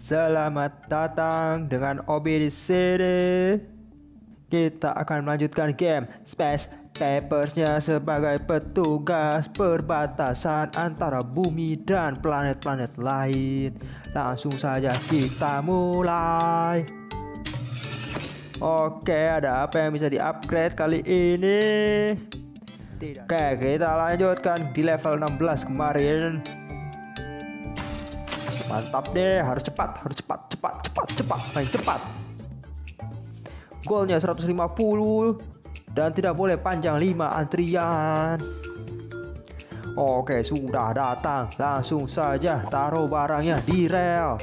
Selamat datang dengan Obi di sini. Kita akan melanjutkan game Space Papersnya sebagai petugas perbatasan antara bumi dan planet-planet lain. Langsung saja kita mulai. Oke, ada apa yang bisa di-upgrade kali ini? Oke, kita lanjutkan di level 16 kemarin. Mantap deh, harus cepat, harus cepat, cepat, cepat, cepat, main cepat. Golnya 150 dan tidak boleh panjang 5 antrian. Oke, sudah datang. Langsung saja taruh barangnya di rel.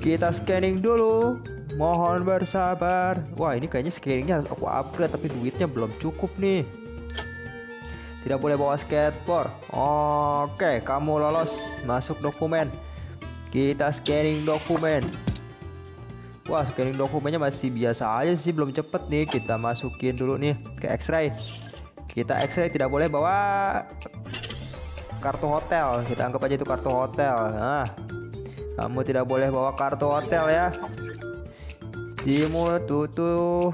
Kita scanning dulu. Mohon bersabar. Wah, ini kayaknya scanningnya harus aku upgrade tapi duitnya belum cukup nih. Tidak boleh bawa skateboard. Oke, kamu lolos masuk dokumen. Kita scanning dokumen. Wah, scanning dokumennya masih biasa aja sih, belum cepet nih. Kita masukin dulu nih ke X-ray. Kita X-ray tidak boleh bawa kartu hotel. Kita anggap aja itu kartu hotel. Nah, kamu tidak boleh bawa kartu hotel ya. Timu tutup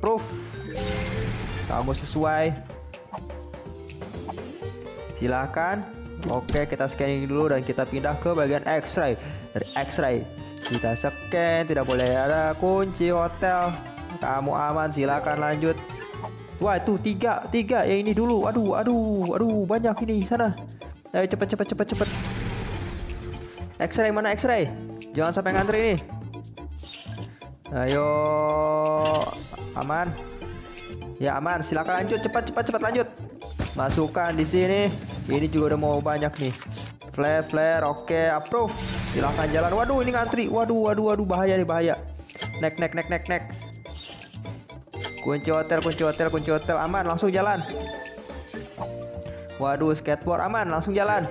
proof kamu sesuai silahkan oke kita scanning dulu dan kita pindah ke bagian X-ray. Dari X-ray kita scan. Tidak boleh ada kunci hotel. Kamu aman silahkan lanjut. Wah itu tiga tiga. Yang ini dulu. Aduh aduh aduh banyak ini sana. Ayo cepet cepet cepet cepet. X-ray mana X-ray? Jangan sampai ngantri nih Ayo aman. Ya aman, silakan lanjut. Cepat cepat cepat lanjut. Masukkan di sini. Ini juga udah mau banyak nih. Flare flare oke approve. Silakan jalan. Waduh ini ngantri. Waduh waduh waduh bahaya nih bahaya. Next next next next next. Kunci hotel kunci hotel kunci hotel aman langsung jalan. Waduh skateboard aman langsung jalan.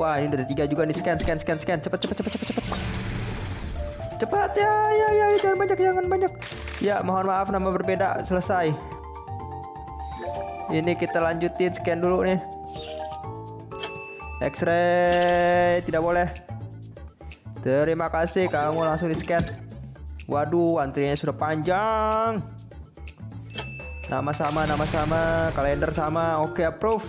Wah ini udah tiga juga nih scan scan scan scan cepet cepet cepet cepet cepet. Cepat ya, ya, ya, jangan banyak, jangan banyak. Ya, mohon maaf nama berbeda, selesai. Ini kita lanjutin scan dulu nih. X-ray tidak boleh. Terima kasih, kamu langsung di scan. Waduh, antrinya sudah panjang. Nama sama, nama sama, kalender sama. Oke, approve.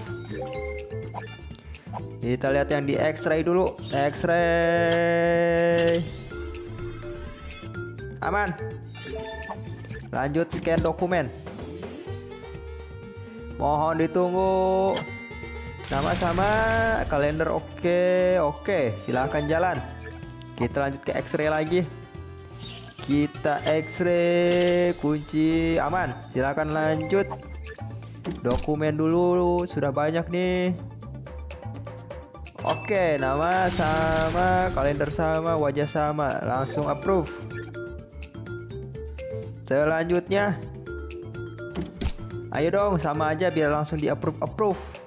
Kita lihat yang di X-ray dulu. X-ray. Aman. Lanjut scan dokumen. Mohon ditunggu. Sama-sama kalender oke, oke. Silahkan jalan. Kita lanjut ke X-ray lagi. Kita X-ray kunci aman. Silahkan lanjut. Dokumen dulu sudah banyak nih. Oke, nama sama, kalender sama, wajah sama. Langsung approve. Selanjutnya Ayo dong sama aja biar langsung di approve approve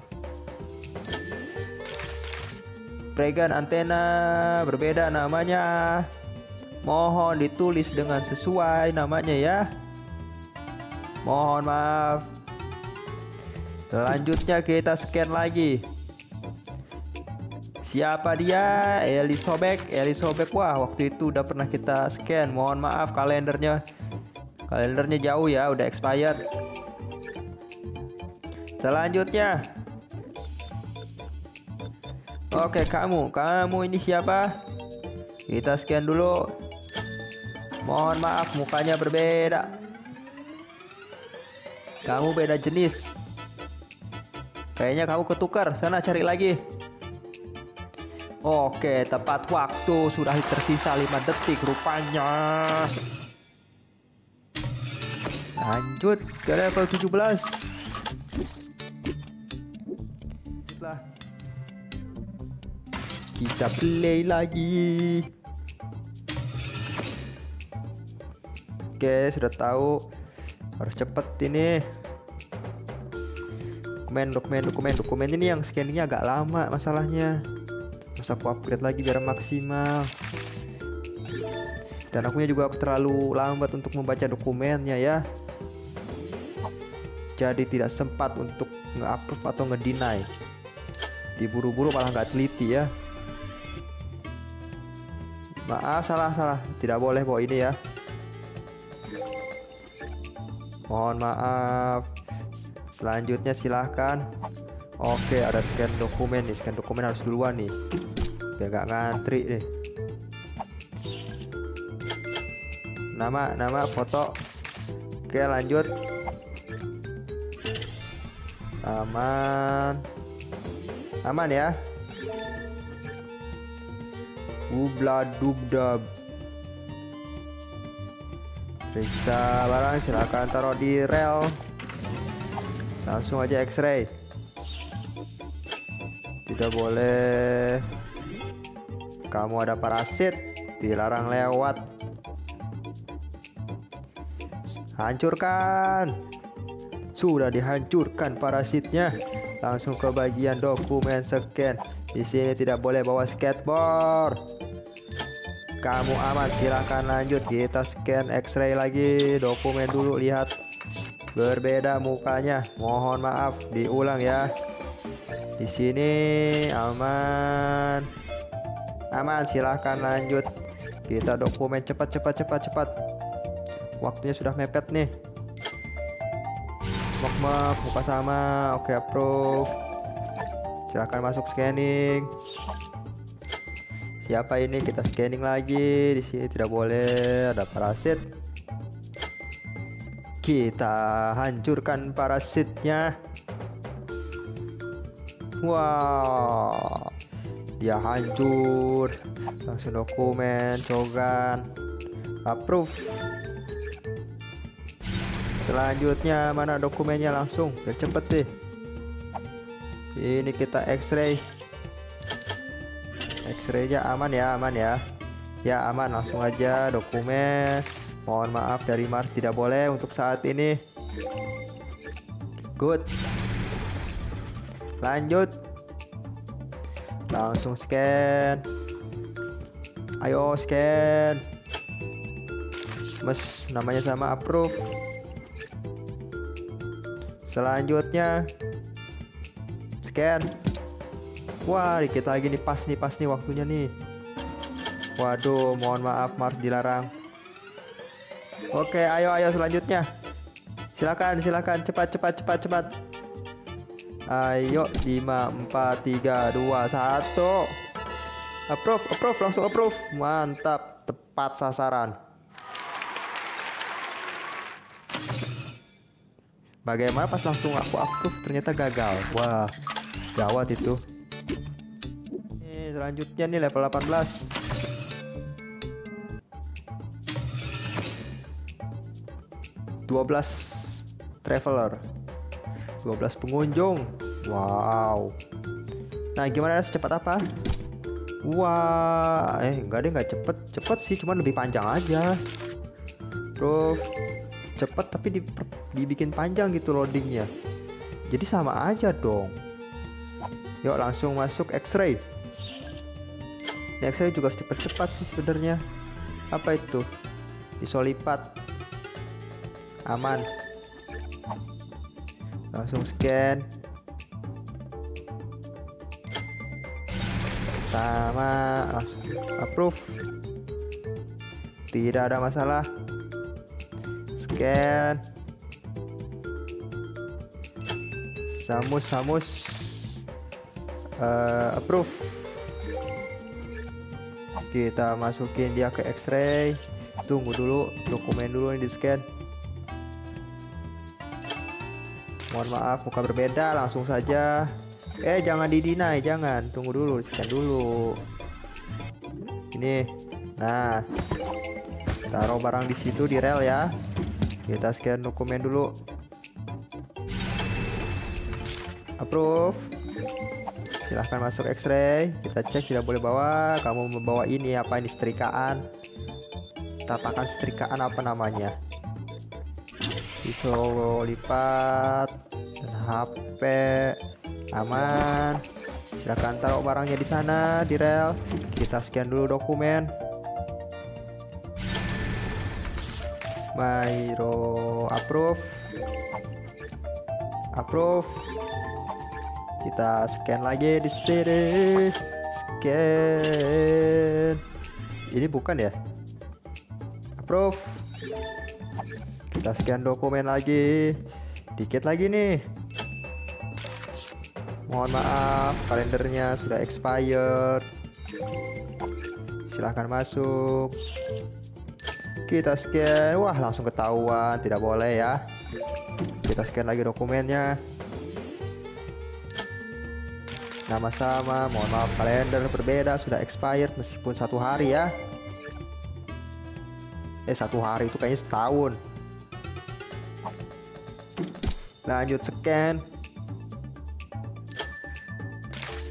Pregan antena berbeda namanya. Mohon ditulis dengan sesuai namanya ya. Mohon maaf. Selanjutnya kita scan lagi. Siapa dia? Eli Sobek Eli Sobek Wah waktu itu udah pernah kita scan. Mohon maaf kalendernya. Kalendernya jauh ya, udah expired. Selanjutnya. Oke, kamu. Kamu ini siapa? Kita scan dulu. Mohon maaf, mukanya berbeda. Kamu beda jenis. Kayaknya kamu ketukar. Sana cari lagi. Oke, tepat waktu. Sudah tersisa 5 detik rupanya. Lanjut ke level 17 Setelah Kita play lagi. Oke sudah tahu. Harus cepet ini. Dokumen dokumen dokumen dokumen ini yang scanningnya agak lama masalahnya. Masa aku upgrade lagi biar maksimal. Dan akunya juga terlalu lambat untuk membaca dokumennya ya. Jadi tidak sempat untuk nge-approve atau nge-deny. Diburu-buru malah nggak teliti ya Maaf salah salah. Tidak boleh bawa ini ya. Mohon maaf. Selanjutnya silahkan. Oke ada scan dokumen nih. Scan dokumen harus duluan nih. Biar gak ngantri nih. Nama nama foto. Oke lanjut. Aman. Aman ya Ubla dubdab. Periksa barang silahkan taruh di rel. Langsung aja X-ray. Tidak boleh. Kamu ada parasit, dilarang lewat. Hancurkan. Sudah dihancurkan parasitnya. Langsung ke bagian dokumen scan. Di sini tidak boleh bawa skateboard. Kamu aman, silahkan lanjut. Kita scan X-ray lagi. Dokumen dulu, lihat. Berbeda mukanya. Mohon maaf, diulang ya. Di sini aman. Aman, silahkan lanjut. Kita dokumen cepat, cepat, cepat, cepat. Waktunya sudah mepet nih. Mok mok, muka sama. Oke, approve. Silahkan masuk scanning. Siapa ini? Kita scanning lagi. Di sini tidak boleh ada parasit. Kita hancurkan parasitnya. Wah, dia hancur. Langsung dokumen, cogan, approve. Selanjutnya mana dokumennya langsung? Biar cepet deh. Ini kita X-ray. X-ray-nya aman ya, aman ya. Ya aman, langsung aja dokumen. Mohon maaf dari Mars tidak boleh untuk saat ini. Good. Lanjut. Langsung scan. Ayo scan. Mas namanya sama approve. Selanjutnya scan. Wah, dikit lagi nih pas nih, pas nih waktunya nih. Waduh, mohon maaf Mars dilarang. Oke, ayo ayo selanjutnya. Silakan, silakan cepat cepat cepat cepat. Ayo 5 4 3 2 1. Approve, approve, langsung approve. Mantap, tepat sasaran. Bagaimana pas langsung aku approve ternyata gagal. Wah, gawat itu selanjutnya nih level 18 12 traveler. 12 pengunjung. Wow. Nah gimana secepat apa? Wah eh enggak deh nggak cepet. Cepet sih cuman lebih panjang aja. Bro cepet tapi di, dibikin panjang gitu loadingnya. Jadi sama aja dong. Yuk langsung masuk x-ray Next X-ray juga harus dipercepat sih sebenarnya. Apa itu? Pisau lipat. Aman. Langsung scan. Sama langsung approve. Tidak ada masalah. Scan. Samus samus. Uh, approve kita masukin dia ke X-ray. Tunggu dulu dokumen dulu yang di scan mohon maaf muka berbeda langsung saja. Eh jangan didinai jangan. Tunggu dulu scan dulu. Ini nah. Taruh barang di situ di rel ya. Kita scan dokumen dulu. Approve silahkan masuk x-ray. Kita cek tidak boleh bawa. Kamu membawa ini apa ini setrikaan. Tatakan setrikaan apa namanya? Pisau lipat dan HP aman. Silahkan taruh barangnya di sana di rel. Kita scan dulu dokumen. Mairo approve. Approve kita scan lagi di sini. Scan. Ini bukan ya? Approve. Kita scan dokumen lagi. Dikit lagi nih. Mohon maaf kalendernya sudah expired. Silahkan masuk. Kita scan. Wah langsung ketahuan. Tidak boleh ya. Kita scan lagi dokumennya nama sama mohon maaf kalender berbeda sudah expired meskipun satu hari ya. Eh satu hari itu kayaknya setahun. Lanjut scan.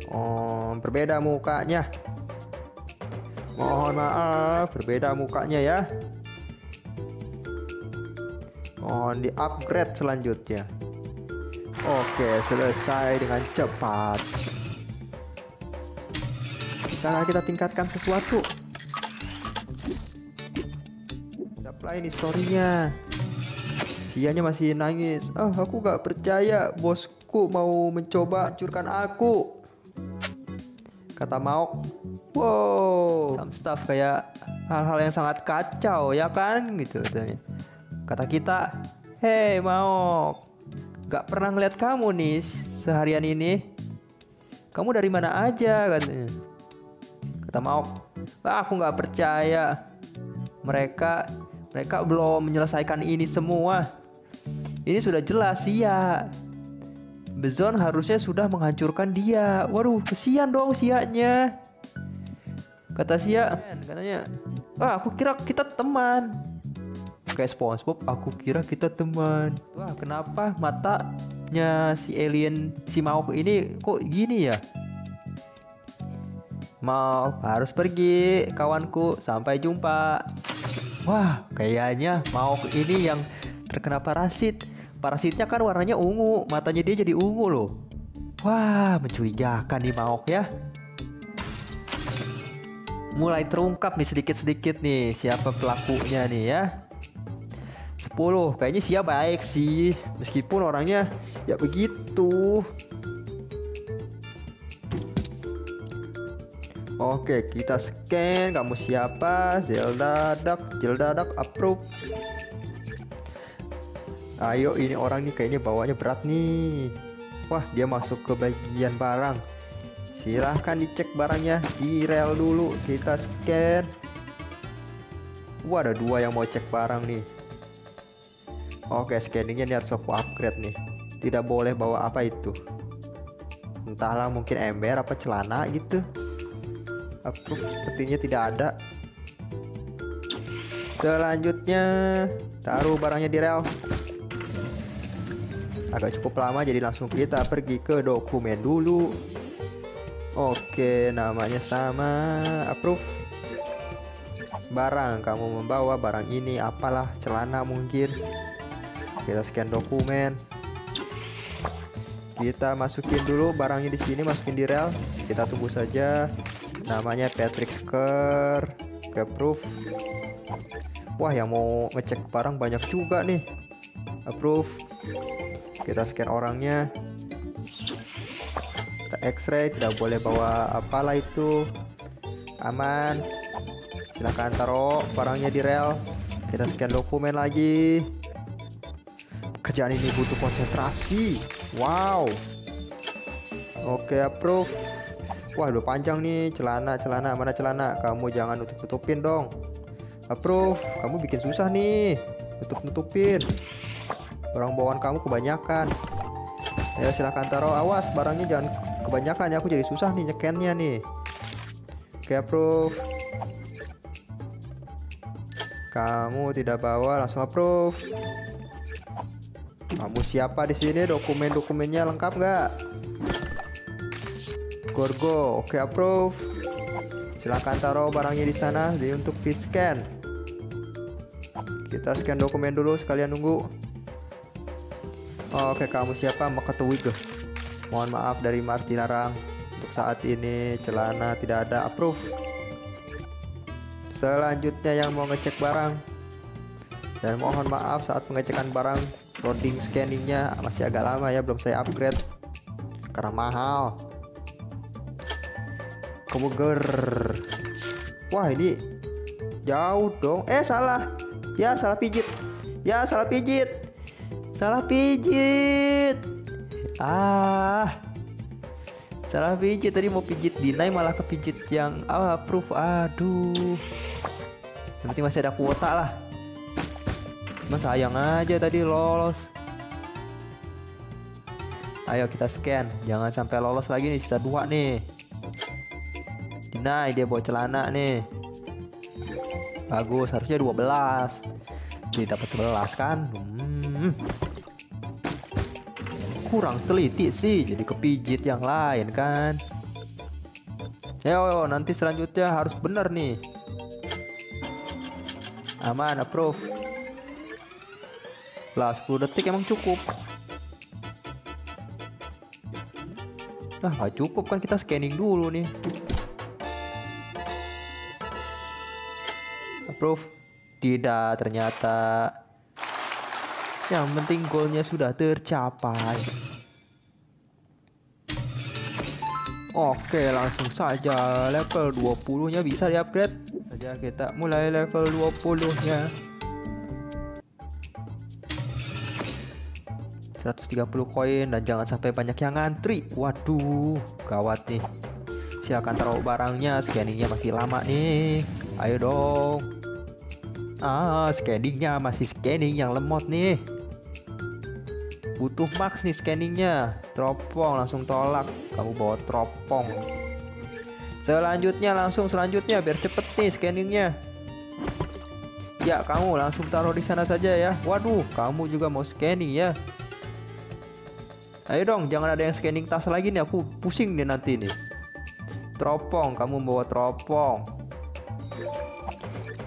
Oh berbeda mukanya. Mohon maaf berbeda mukanya ya. Mohon di upgrade selanjutnya. Oke selesai dengan cepat bisa kita tingkatkan sesuatu. Kita play ini storynya. Sianya masih nangis. Ah aku gak percaya bosku mau mencoba hancurkan aku kata Maok. Wow. Some stuff kayak hal-hal yang sangat kacau ya kan? Gitu katanya. Kata kita hei Maok gak pernah ngeliat kamu nih seharian ini. Kamu dari mana aja? katanya kata Maok ah, aku nggak percaya. Mereka mereka belum menyelesaikan ini semua. Ini sudah jelas Sia Bezon harusnya sudah menghancurkan dia. Waduh kesian dong Sianya kata Sia katanya ah aku kira kita teman. Kayak SpongeBob aku kira kita teman. Wah kenapa matanya si alien si Mauk ini kok gini ya Mau harus pergi kawanku. Sampai jumpa. Wah kayaknya mau ini yang terkena parasit. Parasitnya kan warnanya ungu Matanya dia jadi ungu loh. Wah mencurigakan nih Maok ya. Mulai terungkap nih sedikit-sedikit nih Siapa pelakunya nih ya. 10 Kayaknya siapa baik sih. Meskipun orangnya ya begitu Oke, kita scan. Kamu siapa? Zelda Duck, Zelda Duck approve. Ayo, ini orang nih kayaknya bawanya berat nih. Wah, dia masuk ke bagian barang. Silahkan dicek barangnya di rel dulu. Kita scan. Wah, ada dua yang mau cek barang nih. Oke, scanningnya ini harus aku upgrade nih. Tidak boleh bawa apa itu. Entahlah mungkin ember apa celana gitu approve sepertinya tidak ada. Selanjutnya taruh barangnya di rel. Agak cukup lama jadi langsung kita pergi ke dokumen dulu. Oke namanya sama. Approve. Barang kamu membawa barang ini apalah celana mungkin. Kita scan dokumen. Kita masukin dulu barangnya di sini masukin di rel. Kita tunggu saja namanya Patrick Sker ke approve wah yang mau ngecek barang banyak juga nih. Approve. Kita scan orangnya. Kita x-ray tidak boleh bawa apalah itu. Aman. Silahkan taruh barangnya di rel. Kita scan dokumen lagi. Kerjaan ini butuh konsentrasi. Wow. Oke approve Wah udah panjang nih celana celana mana celana? Kamu jangan nutup nutupin dong. Approve. Kamu bikin susah nih nutup nutupin barang bawaan kamu kebanyakan. Ya silahkan taruh. Awas barangnya jangan kebanyakan ya. Aku jadi susah nih nyekennya nih. Oke approve. Kamu tidak bawa langsung approve. Kamu siapa di sini? Dokumen-dokumennya lengkap nggak Gorgo. Oke, approve. Silahkan taruh barangnya di sana di untuk di scan. Kita scan dokumen dulu sekalian nunggu. Oke, kamu siapa? Ke? Mohon maaf dari Mars dilarang. Untuk saat ini celana tidak ada approve. Selanjutnya yang mau ngecek barang. Dan mohon maaf saat pengecekan barang loading scanningnya masih agak lama ya belum saya upgrade karena mahal Komoger. Wah ini Jauh dong. Eh salah. Ya salah pijit. Ya salah pijit. Salah pijit. Ah. Salah pijit tadi mau pijit dinai malah kepijit yang ah, approve. Aduh. Penting masih ada kuota lah. Mas sayang aja tadi lolos. Ayo kita scan, jangan sampai lolos lagi nih sisa dua nih. Nah, dia bawa celana nih. Bagus, harusnya 12. Jadi dapat 11 kan? Hmm. Kurang teliti sih, jadi kepijit yang lain kan. Ayo, nanti selanjutnya harus benar nih. Aman, approve. Lah, 10 detik emang cukup. Nah, gak cukup kan kita scanning dulu nih. Approve. Tidak, ternyata. Yang penting goalnya sudah tercapai. Oke, langsung saja level 20-nya bisa di-upgrade. Saja kita mulai level 20-nya. 130 koin dan jangan sampai banyak yang ngantri. Waduh, gawat nih. Silakan taruh barangnya, scanningnya masih lama nih. Ayo dong. Ah, scanningnya masih scanning yang lemot nih. Butuh max nih scanningnya. Teropong langsung tolak. Kamu bawa teropong. Selanjutnya langsung selanjutnya biar cepet nih scanningnya. Ya, kamu langsung taruh di sana saja ya. Waduh, kamu juga mau scanning ya. Ayo dong, jangan ada yang scanning tas lagi nih. Aku pusing nih nanti nih. Teropong, kamu bawa teropong.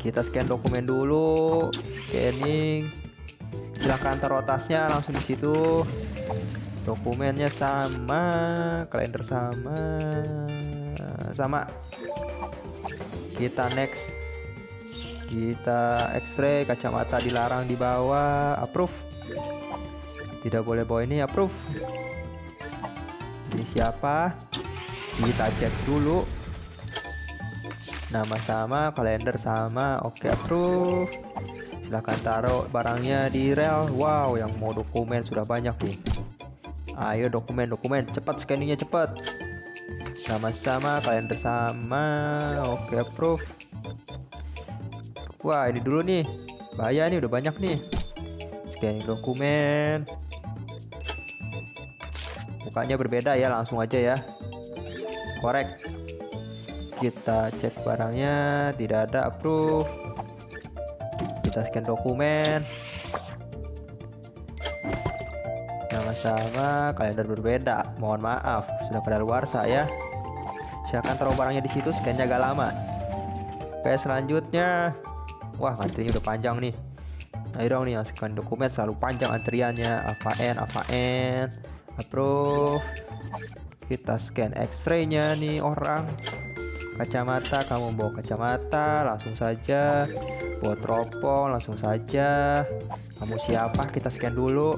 Kita scan dokumen dulu. Scanning. Silahkan taruh tasnya langsung di situ. Dokumennya sama, kalender sama, sama. Kita next. Kita X-ray, kacamata dilarang di bawah. Approve. Tidak boleh bawa ini approve. Ini siapa? Kita cek dulu. Nama sama, kalender sama. Oke, approve. Silahkan taruh barangnya di rel. Wow, yang mau dokumen sudah banyak nih. Ayo dokumen-dokumen, cepat scanningnya cepat. Nama sama, kalender sama. Oke, approve. Wah, ini dulu nih. Bahaya nih, udah banyak nih. Scanning dokumen mukanya berbeda ya langsung aja ya korek kita cek barangnya tidak ada approve. Kita scan dokumen. Sama-sama kalender berbeda. Mohon maaf sudah pada luar saya silakan taruh barangnya di situ scannya agak lama. Oke selanjutnya. Wah antrinya udah panjang nih. Ayo dong nih yang scan dokumen selalu panjang antriannya. Apa n apa n approve. Kita scan x-ray nih orang kacamata kamu bawa kacamata langsung saja. Bawa teropong langsung saja. Kamu siapa kita scan dulu.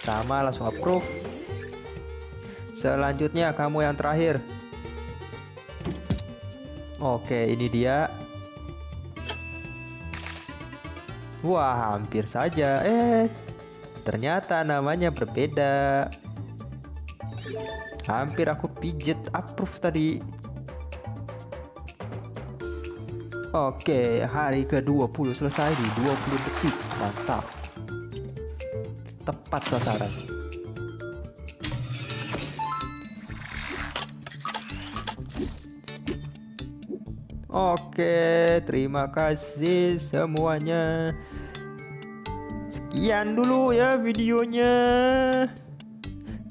Sama langsung approve. Selanjutnya kamu yang terakhir. Oke ini dia. Wah, hampir saja. Eh, ternyata namanya berbeda. Hampir aku pijet approve tadi. Oke, hari ke-20 selesai di 20 detik. Mantap. Tepat sasaran. Oke, terima kasih semuanya. Sekian dulu ya videonya.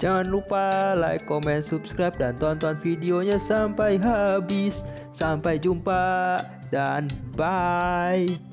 Jangan lupa like, comment, subscribe, dan tonton videonya sampai habis. Sampai jumpa dan bye.